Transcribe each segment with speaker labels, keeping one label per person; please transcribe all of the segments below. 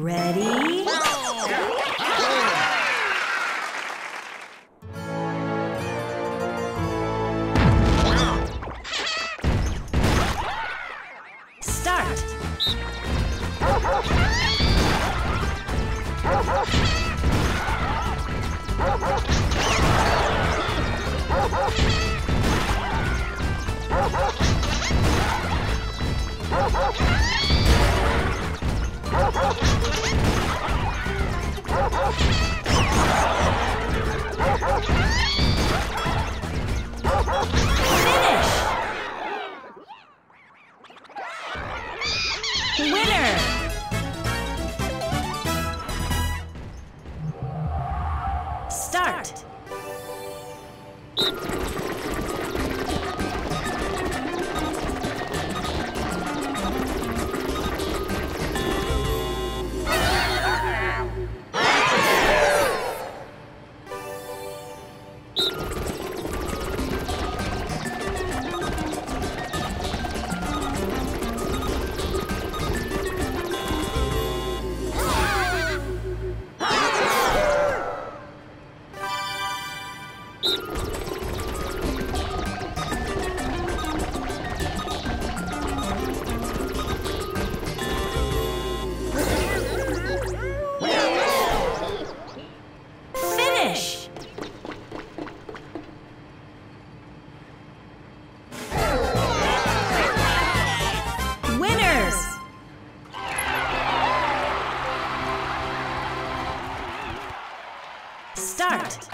Speaker 1: Ready? Winner! Start!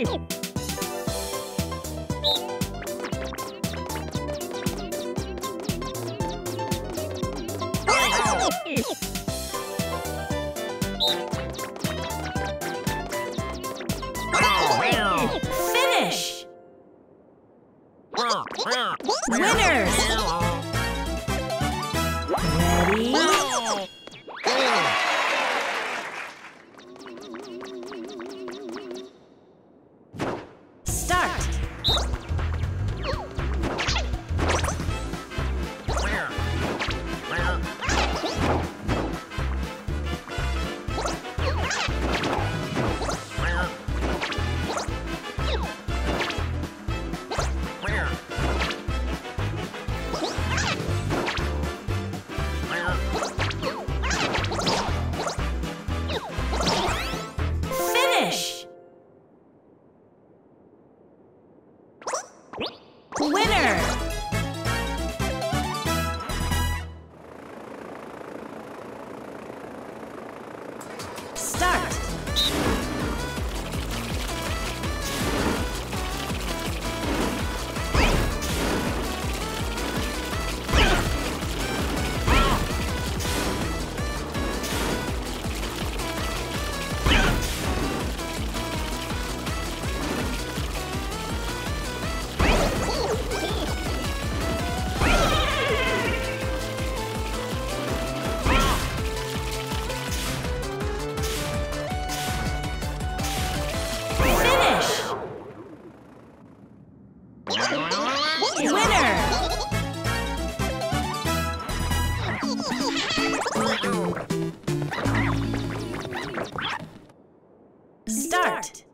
Speaker 1: Winners! Ready? Winner! Start!